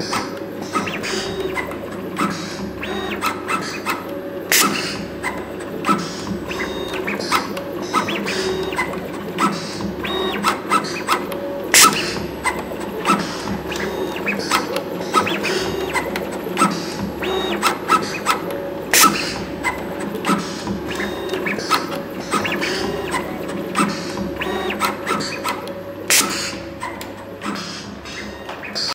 Thanks.